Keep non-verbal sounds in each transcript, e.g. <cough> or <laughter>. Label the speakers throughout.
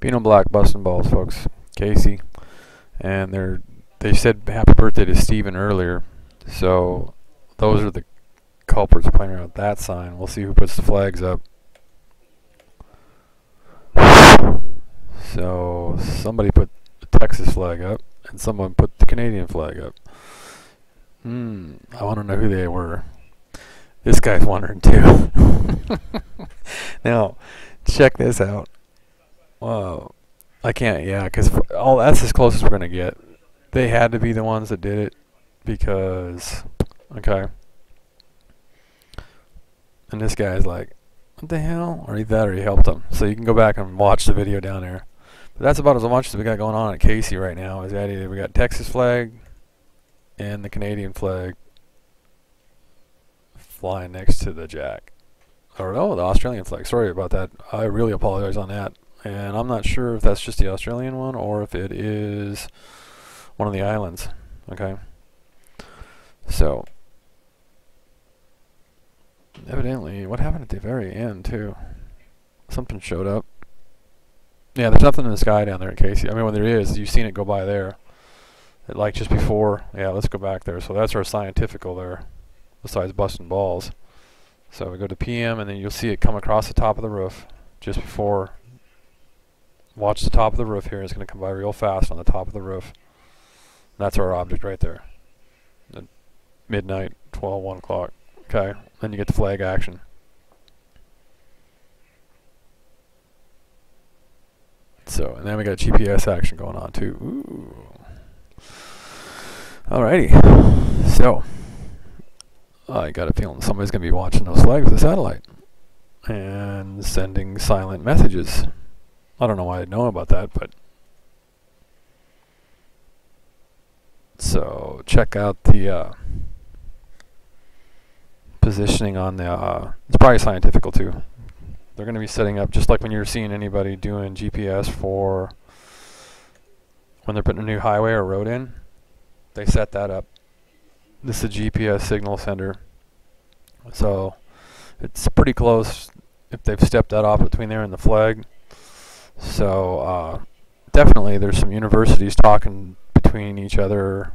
Speaker 1: Beano Black busting balls, folks. Casey, and they're they said happy birthday to Steven earlier, so those are the culprits playing around with that sign. We'll see who puts the flags up. So somebody put the Texas flag up, and someone put the Canadian flag up. Hmm, I want to know who they were. This guy's wondering too. <laughs> now, check this out. Wow. I can't, yeah, because all that's as close as we're gonna get. They had to be the ones that did it because, okay. And this guy's like, what the hell? Or either that or he helped them. So you can go back and watch the video down there. But that's about as much as we got going on at Casey right now. Is that we got Texas flag and the Canadian flag flying next to the jack. Or no, the Australian flag. Sorry about that. I really apologize on that. And I'm not sure if that's just the Australian one or if it is one of the islands. Okay. So evidently, what happened at the very end too? Something showed up. Yeah, there's nothing in the sky down there in Casey. I mean, when there is, you've seen it go by there. It, like just before. Yeah, let's go back there. So that's our scientifical there, besides busting balls. So we go to PM, and then you'll see it come across the top of the roof just before. Watch the top of the roof here. It's going to come by real fast on the top of the roof. That's our object right there. Midnight, 12, 1 o'clock. Okay, then you get the flag action. So, and then we got GPS action going on too. Ooh. Alrighty. So, I got a feeling somebody's going to be watching those flags with a satellite and sending silent messages. I don't know why I know about that, but so check out the uh, positioning on the. Uh, it's probably scientifical too. They're going to be setting up just like when you're seeing anybody doing GPS for when they're putting a new highway or road in. They set that up. This is a GPS signal sender. So it's pretty close if they've stepped that off between there and the flag. So uh, definitely there's some universities talking between each other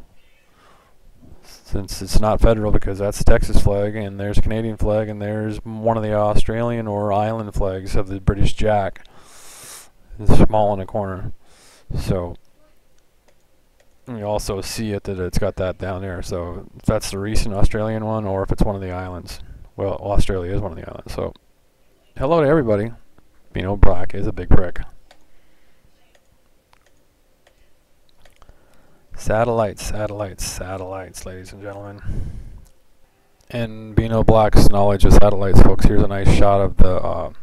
Speaker 1: since it's not federal because that's the Texas flag and there's Canadian flag and there's one of the Australian or island flags of the British Jack. It's small in the corner. So you also see it that it's got that down there. So if that's the recent Australian one or if it's one of the islands. Well, Australia is one of the islands. So hello to everybody. Beano Brock is a big prick. Satellites, satellites, satellites, ladies and gentlemen. And Beano Black's knowledge of satellites, folks. Here's a nice shot of the uh,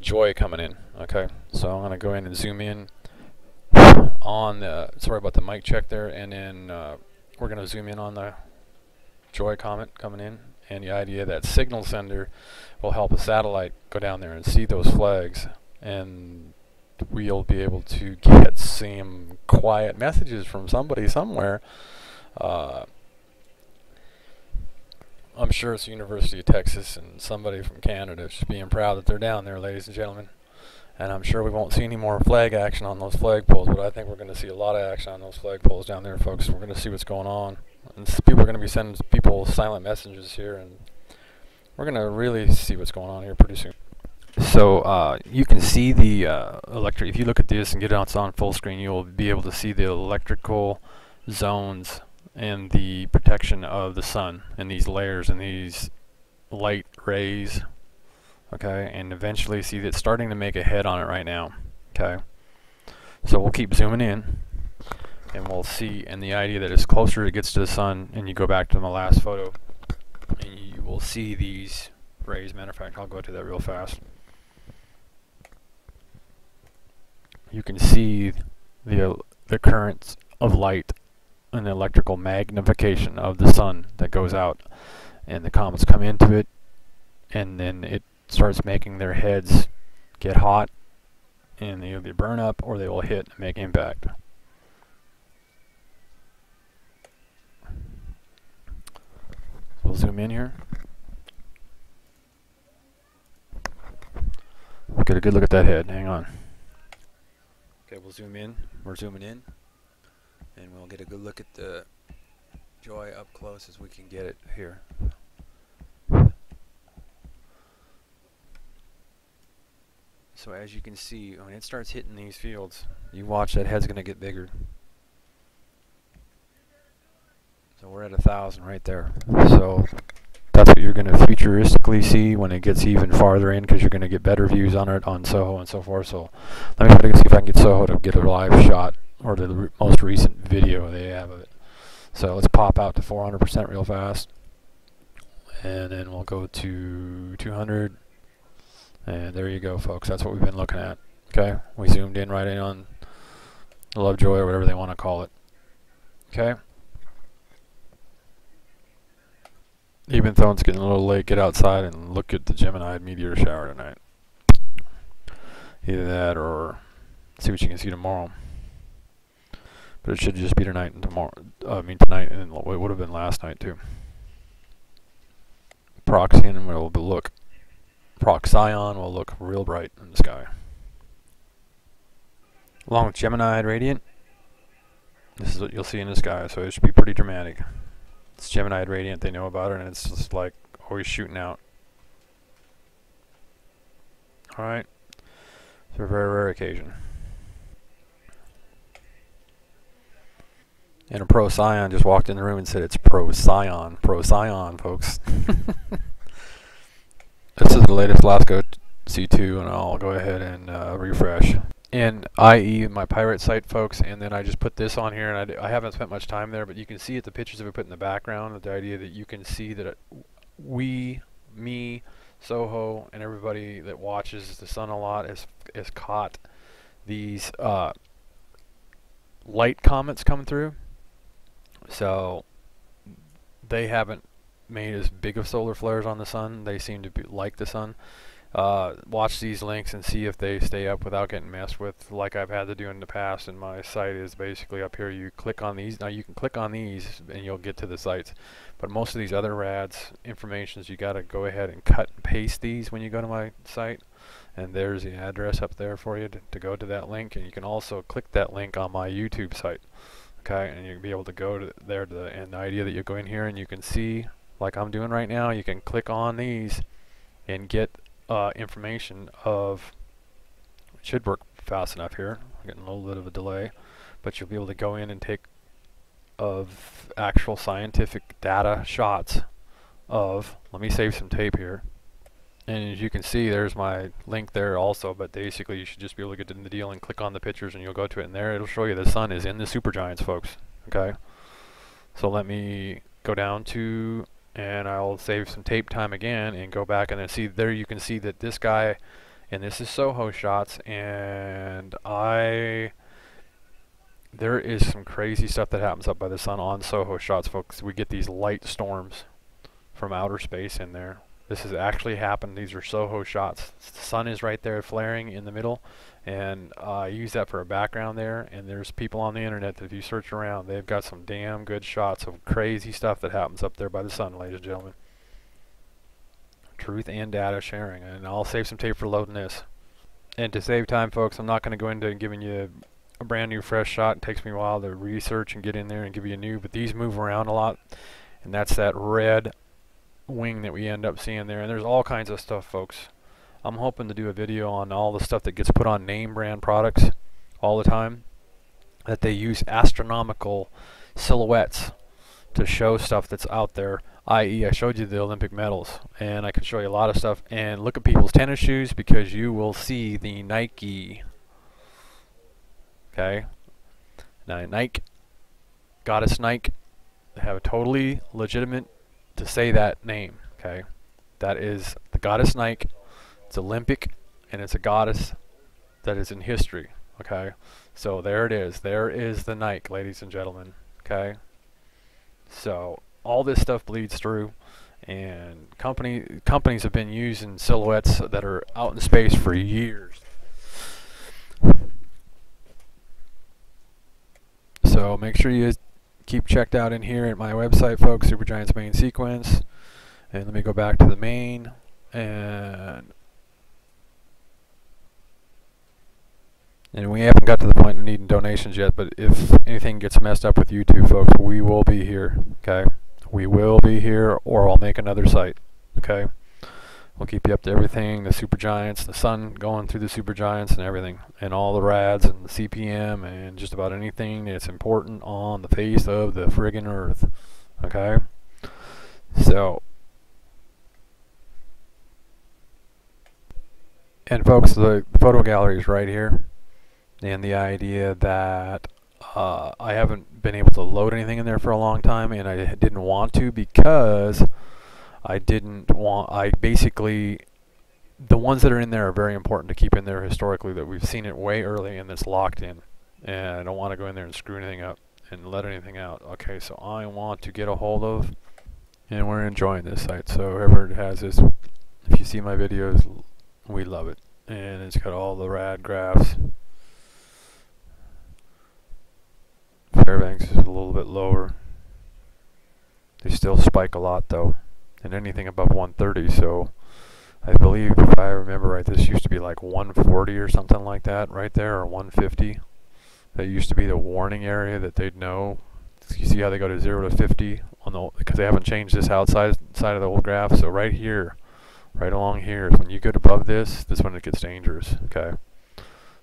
Speaker 1: Joy coming in. Okay, so I'm going to go in and zoom in on the, sorry about the mic check there, and then uh, we're going to zoom in on the Joy comet coming in, and the idea that signal sender will help a satellite go down there and see those flags, and we'll be able to get some quiet messages from somebody somewhere. Uh, I'm sure it's the University of Texas and somebody from Canada just being proud that they're down there, ladies and gentlemen. And I'm sure we won't see any more flag action on those flagpoles, but I think we're going to see a lot of action on those flagpoles down there, folks. We're going to see what's going on. And people are going to be sending people silent messages here, and we're going to really see what's going on here pretty soon. So uh, you can see the uh, electric. If you look at this and get it on full screen, you'll be able to see the electrical zones and the protection of the sun and these layers and these light rays okay and eventually see that it's starting to make a head on it right now okay so we'll keep zooming in and we'll see and the idea that as closer it gets to the sun and you go back to my last photo and you will see these rays matter of fact I'll go to that real fast you can see the the currents of light and the electrical magnification of the sun that goes out and the comets come into it and then it starts making their heads get hot and they either burn up or they will hit and make impact. We'll zoom in here. Get a good look at that head. Hang on. Okay, we'll zoom in. We're zooming in, and we'll get a good look at the joy up close as we can get it here. So as you can see, when it starts hitting these fields, you watch that head's going to get bigger. So we're at a thousand right there. So that's what you're going to futuristically see when it gets even farther in because you're going to get better views on it on Soho and so forth. So let me try to see if I can get Soho to get a live shot or the most recent video they have of it. So let's pop out to 400% real fast. And then we'll go to 200. And there you go, folks. That's what we've been looking at. Okay, we zoomed in right in on Lovejoy or whatever they want to call it. Okay. Even though it's getting a little late, get outside and look at the Gemini meteor shower tonight. Either that or see what you can see tomorrow. But it should just be tonight and tomorrow. I mean tonight and it would have been last night too. Proxion will look Procyon will look real bright in the sky. Along with Gemini Radiant, this is what you'll see in the sky, so it should be pretty dramatic. It's Gemini Radiant, they know about it, and it's just like always shooting out. Alright, it's a very rare occasion. And a Procyon just walked in the room and said it's Procyon. Procyon, folks. <laughs> This is the latest LASCO C2 and I'll go ahead and uh, refresh. In IE, my pirate site, folks, and then I just put this on here, and I, I haven't spent much time there, but you can see it, the pictures that we put in the background, the idea that you can see that it, we, me, Soho, and everybody that watches the sun a lot has, has caught these uh, light comets coming through. So they haven't made as big of solar flares on the sun. They seem to be like the sun. Uh, watch these links and see if they stay up without getting messed with like I've had to do in the past. And my site is basically up here. You click on these. Now you can click on these and you'll get to the sites. But most of these other rads informations you got to go ahead and cut and paste these when you go to my site. And there's the address up there for you to, to go to that link. And you can also click that link on my YouTube site okay? And you'll be able to go to there to the, and the idea that you go in here and you can see like I'm doing right now, you can click on these and get uh, information of, it should work fast enough here, I'm getting a little bit of a delay, but you'll be able to go in and take of actual scientific data shots of, let me save some tape here, and as you can see there's my link there also but basically you should just be able to get in the deal and click on the pictures and you'll go to it. And there it'll show you the sun is in the supergiants folks okay? So let me go down to and I'll save some tape time again and go back and then see there you can see that this guy and this is Soho shots and I there is some crazy stuff that happens up by the sun on Soho shots folks. We get these light storms from outer space in there this has actually happened. These are Soho shots. The sun is right there flaring in the middle and I use that for a background there and there's people on the internet that if you search around they've got some damn good shots of crazy stuff that happens up there by the sun ladies and gentlemen. Truth and data sharing and I'll save some tape for loading this. And to save time folks I'm not going to go into giving you a brand new fresh shot. It takes me a while to research and get in there and give you a new but these move around a lot and that's that red wing that we end up seeing there and there's all kinds of stuff folks. I'm hoping to do a video on all the stuff that gets put on name brand products all the time that they use astronomical silhouettes to show stuff that's out there i.e. I showed you the Olympic medals and I can show you a lot of stuff. And look at people's tennis shoes because you will see the Nike. Okay? Now Nike Goddess Nike they have a totally legitimate to say that name okay that is the Goddess Nike it's Olympic and it's a goddess that is in history. Okay, so there it is. There is the Nike, ladies and gentlemen. Okay, so all this stuff bleeds through, and company companies have been using silhouettes that are out in space for years. So make sure you keep checked out in here at my website, folks. Supergiant's main sequence, and let me go back to the main and And we haven't got to the point of needing donations yet, but if anything gets messed up with YouTube, folks, we will be here. Okay, we will be here, or I'll make another site. Okay, we'll keep you up to everything: the supergiants, the sun going through the supergiants and everything, and all the rads and the CPM, and just about anything that's important on the face of the friggin' earth. Okay, so. And folks, the photo gallery is right here and the idea that uh, I haven't been able to load anything in there for a long time, and I didn't want to because I didn't want. I basically the ones that are in there are very important to keep in there historically. That we've seen it way early and it's locked in, and I don't want to go in there and screw anything up and let anything out. Okay, so I want to get a hold of, and we're enjoying this site. So whoever has this, if you see my videos, we love it, and it's got all the rad graphs. Fairbanks is a little bit lower. They still spike a lot though, and anything above 130. So I believe, if I remember right, this used to be like 140 or something like that right there, or 150. That used to be the warning area that they'd know. You see how they go to 0 to 50 on the because they haven't changed this outside side of the old graph. So right here, right along here, is when you get above this, this when it gets dangerous. Okay.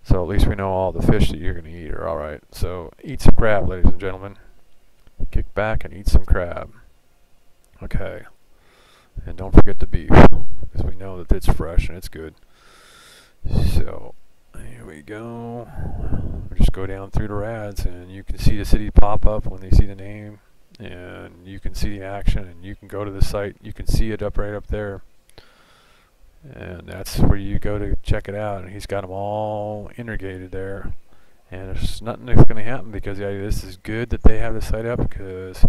Speaker 1: So at least we know all the fish that you're going to eat are alright. So eat some crab, ladies and gentlemen. Kick back and eat some crab. Okay. And don't forget the beef, because we know that it's fresh and it's good. So, here we go. We just go down through the rads, and you can see the city pop up when they see the name, and you can see the action, and you can go to the site. You can see it up right up there and that's where you go to check it out and he's got them all integrated there and there's nothing that's going to happen because this is good that they have the site up because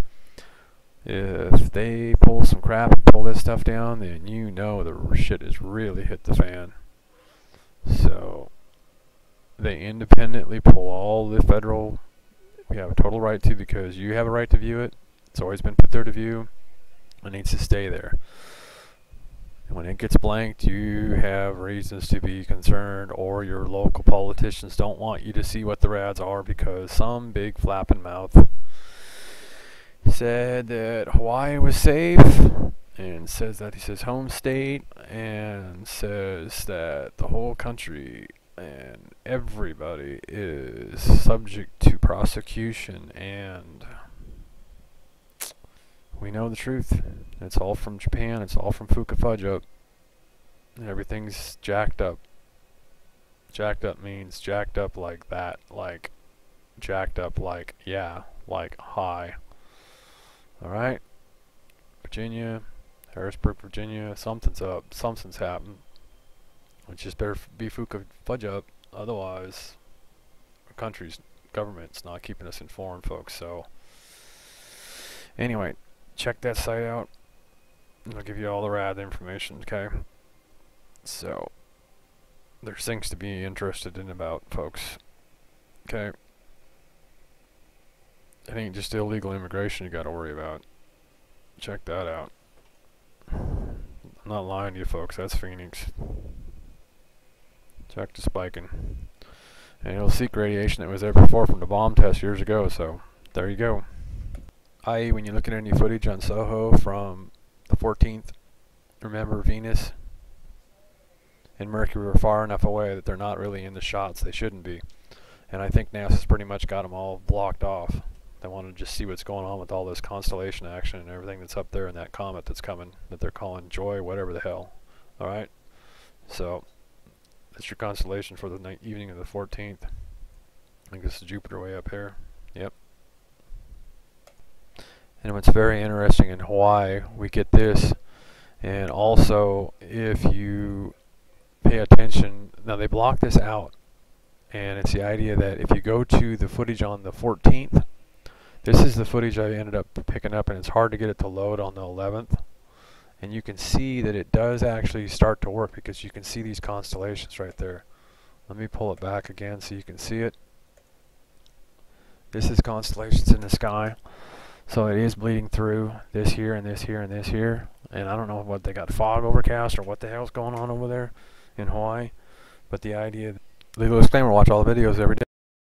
Speaker 1: if they pull some crap and pull this stuff down then you know the shit has really hit the fan. So they independently pull all the federal we have a total right to because you have a right to view it. It's always been put there to view. It needs to stay there. When it gets blanked, you have reasons to be concerned, or your local politicians don't want you to see what the rads are because some big flapping mouth said that Hawaii was safe and says that he says home state and says that the whole country and everybody is subject to prosecution and we know the truth. It's all from Japan. It's all from Fuka Fudge up. Everything's jacked up. Jacked up means jacked up like that. Like, jacked up like, yeah, like high. Alright? Virginia, Harrisburg, Virginia, something's up. Something's happened. We just better be Fuka Fudge up. Otherwise, our country's government's not keeping us informed, folks. So, anyway, check that site out. I'll give you all the rad information, okay? So, there's things to be interested in about, folks. Okay? It ain't just illegal immigration you gotta worry about. Check that out. I'm not lying to you folks, that's Phoenix. Check the spiking. And it'll seek radiation that was there before from the bomb test years ago, so there you go i.e. when you look at any footage on Soho from the 14th, remember Venus and Mercury were far enough away that they're not really in the shots. They shouldn't be. And I think NASA's pretty much got them all blocked off. They want to just see what's going on with all this constellation action and everything that's up there and that comet that's coming that they're calling Joy, whatever the hell. Alright? So, that's your constellation for the night evening of the 14th. I think this is Jupiter way up here. Yep. And what's very interesting in Hawaii, we get this. And also, if you pay attention, now they block this out. And it's the idea that if you go to the footage on the 14th, this is the footage I ended up picking up, and it's hard to get it to load on the 11th. And you can see that it does actually start to work because you can see these constellations right there. Let me pull it back again so you can see it. This is constellations in the sky. So it is bleeding through this here and this here and this here. And I don't know what they got fog overcast or what the hell's going on over there in Hawaii. But the idea legal disclaimer: watch all the videos every day.